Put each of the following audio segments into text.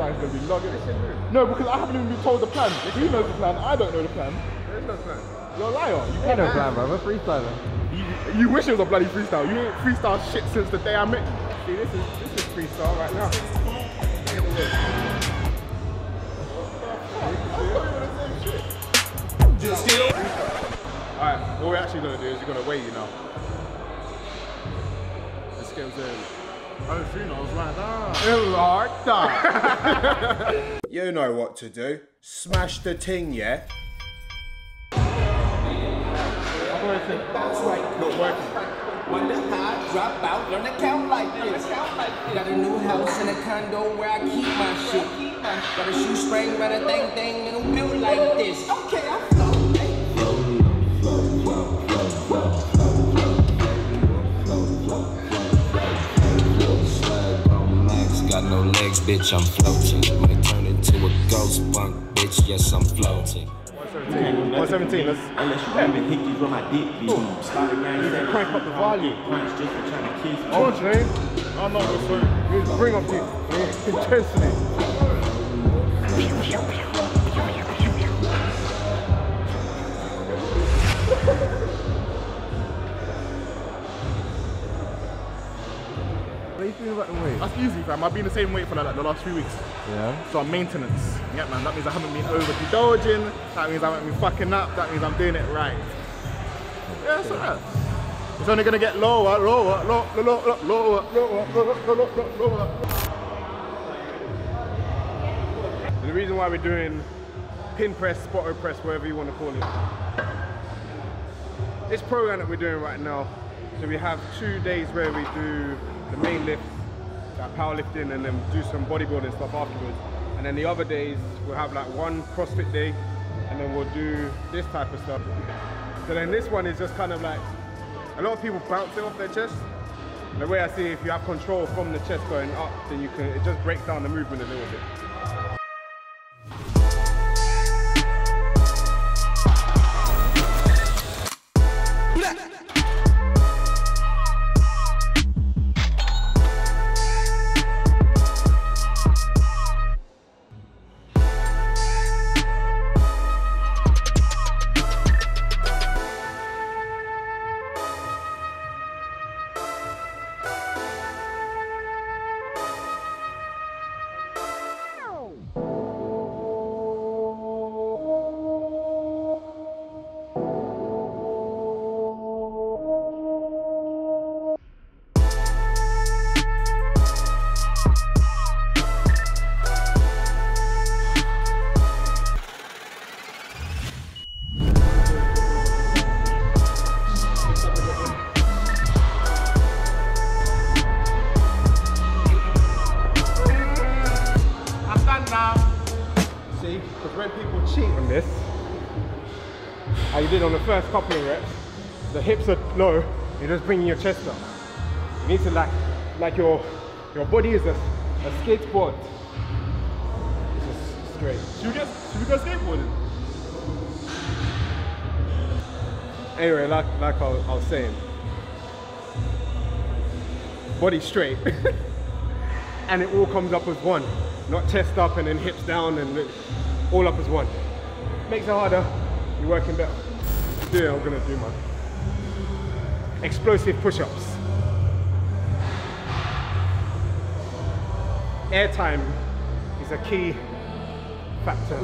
guy's gonna be logging. No, because I haven't even been told the plan. If he knows the plan. I don't know the plan. There's no plan. You're a liar. You Ain't can't no plan, bro. We're freestyling. You, you wish it was a bloody freestyle. You ain't freestyle shit since the day I met you. See, this is this is freestyle right now. Alright, what we're actually gonna do is we're gonna weigh you now. The scale's early. Oh, Funo's like that. You know what to do. Smash the ting, yeah? That's right. Not working. Wonder how I drop out, learn to count like this. Got a new house and a condo where I keep my shit. Got a shoestring, got a thing thing, and I'm built like this. Okay, I flow. No legs, bitch, I'm floating. Might turn into a ghost bunk, bitch, yes, I'm floating. 117. 117. Let's Unless you having hickeys where my dick be. Start a gang you can crank up the volume. punch just for trying to kiss me. Oh, Jane. I'm not the same. You bring up the intensity. You feel about the weight? That's easy, fam. I've been the same weight for like the last few weeks. Yeah. So I'm maintenance. Yeah, man. That means I haven't been overindulging. That means I haven't been fucking up. That means I'm doing it right. Yeah, alright. It's only gonna get lower, lower, lower, lower, lower, lower, lower, lower, lower, lower. The reason why we're doing pin press, spotter press, whatever you want to call it. This program that we're doing right now, so we have two days where we do the main lifts, like powerlifting, and then do some bodybuilding stuff afterwards. And then the other days we'll have like one CrossFit day, and then we'll do this type of stuff. So then this one is just kind of like a lot of people bounce it off their chest. The way I see it, if you have control from the chest going up, then you can it just breaks down the movement a little bit. Now. See, because when people cheat on this, how you did on the first couple of reps, the hips are low, you're just bringing your chest up. You need to like, like your, your body is a, a skateboard. It's just straight. Should we, get, should we go skateboarding? Anyway, like, like I was saying, body straight. and it all comes up as one, not chest up and then hips down and all up as one. Makes it harder, you're working better. Yeah, I'm gonna do my explosive push-ups. Airtime is a key factor.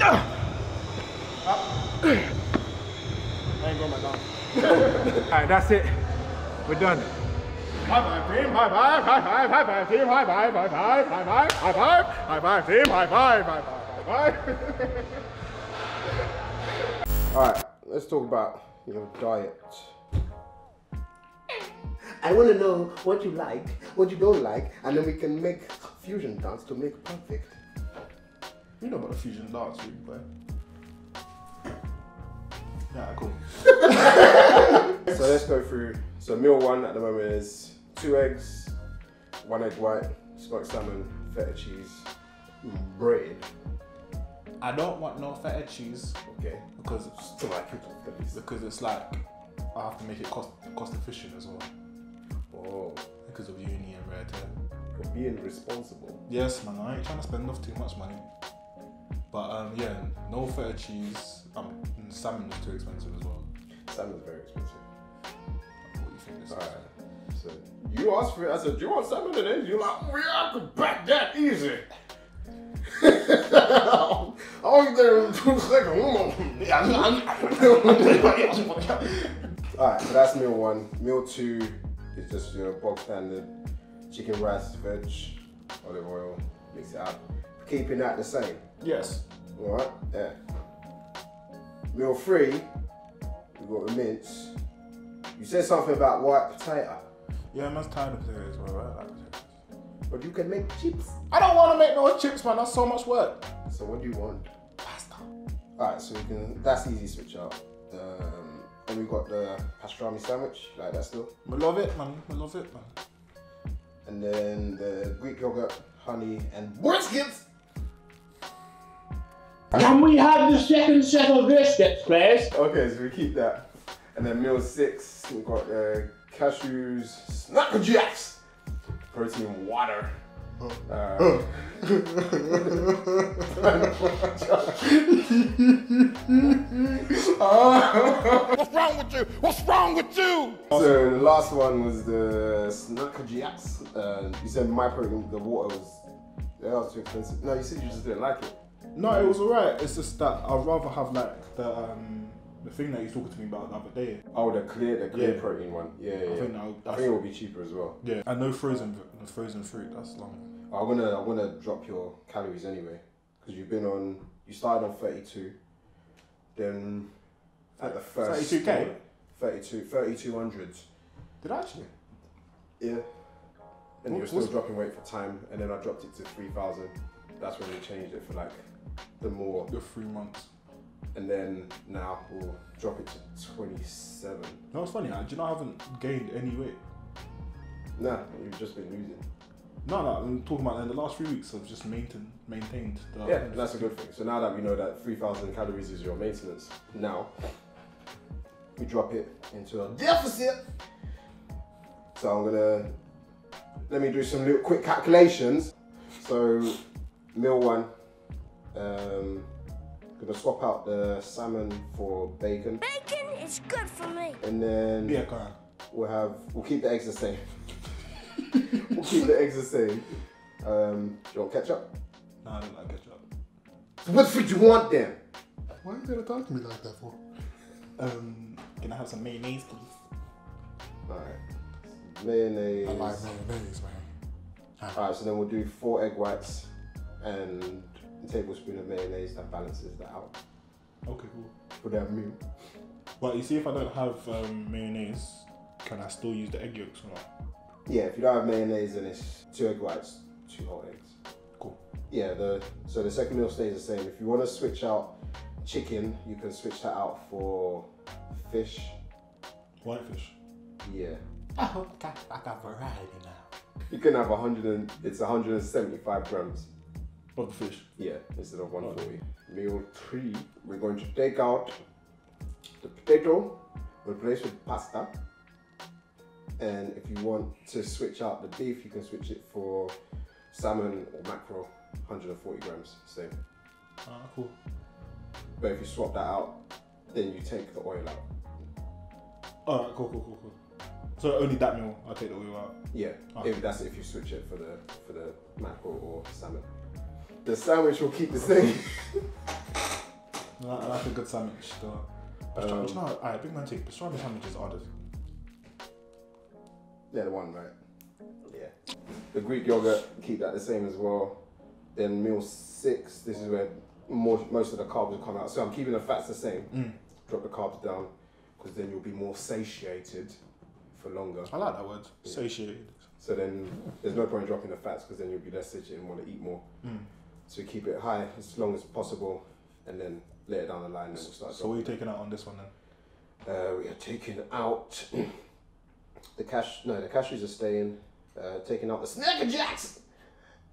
Up. I ain't going my down. Alright, that's it. We're done. High five team, high five, high five, high five team, high five, high five, high five, high five, high five team, high five, high five, high five. Alright, let's talk about your diet. I want to know what you like, what you don't like, and then we can make fusion dance to make perfect. You know about the fusion dance, really, boy. Yeah, cool. So let's go through. So meal one at the moment is two eggs, one egg white, smoked salmon, feta cheese, bread. I don't want no feta cheese Okay. because it's Still like it because it's like I have to make it cost cost efficient as well Oh, because of uni and red hair. you're being responsible. Yes, man. I ain't trying to spend off too much money. But um, yeah, no feta cheese. Um, salmon is too expensive as well. Salmon's very expensive. What do you think this Alright. is? So you asked for it. I said, "Do you want salmon?" And then you're like, "Yeah, I could back that easy." I'll be there in two seconds. Alright, so that's meal one. Meal two is just your know, bog standard chicken, rice, veg, olive oil, mix it up. Keeping that the same. Yes. Alright, yeah. Meal three, we got the mince. You said something about white potato, Yeah, man's tired of potatoes as well, right? I like potatoes. but you can make chips. I don't want to make no chips, man. That's so much work. So what do you want? Pasta. Alright, so we can. That's easy switch out. Um, and we got the pastrami sandwich, like that still. We love it, man. We love it, man. And then the Greek yogurt, honey, and briskets. Can we have the second set of biscuits, please? Okay, so we keep that. And then meal six, we've got uh, cashews, Snack a Jacks, protein water. Uh, What's wrong with you? What's wrong with you? so the last one was the Snack a Jacks. Uh, you said my protein, the water was, that was too expensive. No, you said you just didn't like it. No, it was alright. It's just that I'd rather have like the um the thing that you talking to me about the other day. Oh, the clear, the clear Yeah. protein one. Yeah, yeah. I think that would- I think it will be cheaper as well. Yeah, and no frozen no frozen fruit. That's long. I wanna, I wanna drop your calories anyway, because you've been on, you started on 32, then at the first 32K? 32, 3200. Did I actually? Yeah. And What- you were still what's- dropping weight for time, and then I dropped it to 3000. That's when we changed it for like the more, The three months. and then now we'll drop it to 27. No, it's funny. I, do you know I haven't gained any weight? Nah, you've just been losing. No, no. I'm talking about in the last three weeks. I've just maintained maintained. The, Yeah, that's a good thing. So now that we know that 3000 calories is your maintenance, now we drop it into a deficit. So I'm gonna let me do some little quick calculations. So meal one, um, gonna swap out the salmon for bacon, Bacon is good for me. and then Yeah, go on. we'll have we'll keep the eggs the same. we'll keep the eggs the same. Um, do you want ketchup? No, I don't like ketchup. So what food you want then? Why are you gonna talk to me like that for? Um, can I have some mayonnaise, please? Alright. Mayonnaise. I like mayonnaise, man. Alright, so then we'll do four egg whites and a tablespoon of mayonnaise that balances that out Okay, cool. for that meal. But you see, if I don't have um, mayonnaise, can I still use the egg yolks or not? Yeah, if you don't have mayonnaise, then it's two egg whites, two whole eggs. Cool. Yeah, the so the second meal stays the same. If you want to switch out chicken, you can switch that out for fish. Whitefish. Yeah. Oh, I got, I got variety now. You can have 100 and it's 175 grams. Of the fish. Yeah, instead of 140. Meal three, we're going to take out the potato, replace with pasta. And if you want to switch out the beef, you can switch it for salmon or mackerel, 140 grams, same. Ah, cool. But if you swap that out, then you take the oil out. Alright, cool, cool, cool, cool. So only that meal, I'll take the oil out. Yeah, Okay. if that's if you switch it for the for the mackerel or salmon. The sandwich will keep the same. I like, I like a good sandwich. The pastrami, Um, do you know, alright, big man take pastrami sandwiches are the Yeah, the one, right? Yeah. The Greek yogurt, keep that the same as well. Then meal six, this is where more, most of the carbs will come out. So I'm keeping the fats the same. Mm. Drop the carbs down, because then you'll be more satiated for longer. I like that word. Satiated. So then there's no point in dropping the fats because then you'll be less satiated and want to eat more. Mm. So we keep it high as long as possible, and then later down the line, then we'll start. So what are you taking out on this one then? Uh, we are taking out the cash. No, the cashews are staying. uh, taking out the Snack a Jacks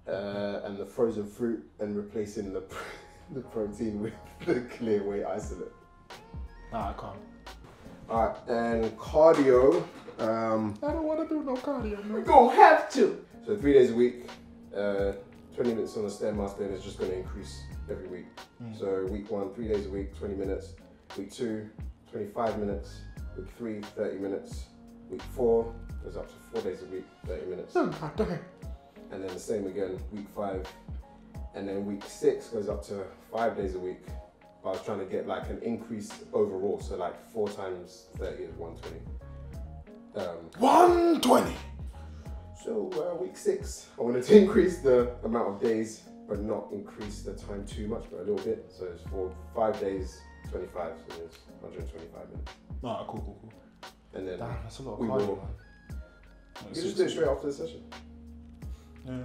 uh, and the frozen fruit and replacing the the protein with the clear whey isolate. Nah, I can't. All right, and cardio. Um, I don't want to do no cardio. No. gonna have to. So three days a week, uh, 20 minutes on the stairmaster, and it's just gonna increase every week. So week one, three days a week, 20 minutes. Week two, 25 minutes. Week three, 30 minutes. Week four goes up to four days a week, 30 minutes. Damn. And then the same again, week five. And then week six goes up to five days a week. But I was trying to get like an increase overall, so like four times 30 is 120. Um, 120. So uh, week six, I wanted to increase the amount of days, but not increase the time too much, but a little bit. So it's for five days, 25, so it's 125 minutes. Nah, cool, cool, cool. And then Damn, that's a lot of we cardio, will. man. You just do it straight after the session. Yeah.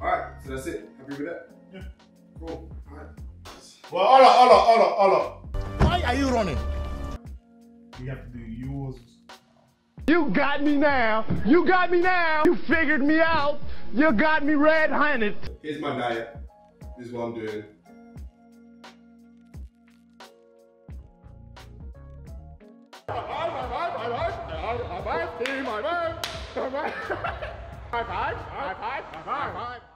Alright, so that's it. Happy with that? Yeah. Cool. Alright. Well, hold on, hold on, hold on, hold on. Why are you running? We have to do yours. You got me now. You got me now. You figured me out. You got me red-handed. Here's my diet. This is what I'm doing. High five, high five, high five, high five.